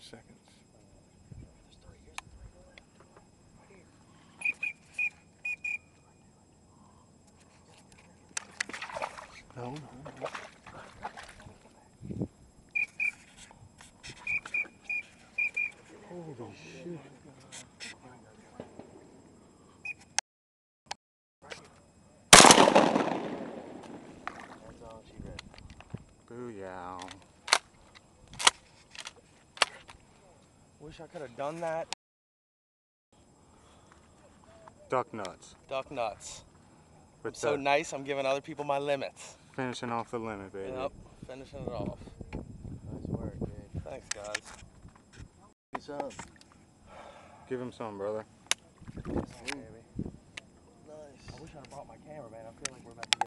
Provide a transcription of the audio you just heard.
seconds. No, no, no. Holy shit. That's all she read. Booyah. Wish I could have done that. Duck nuts. Duck nuts. With so nice, I'm giving other people my limits. Finishing off the limit, baby. Yep, finishing it off. Nice work, dude. Thanks, guys. Peace out. Give him some, brother. Nice. I wish I brought my camera, man. I feel like we're about to get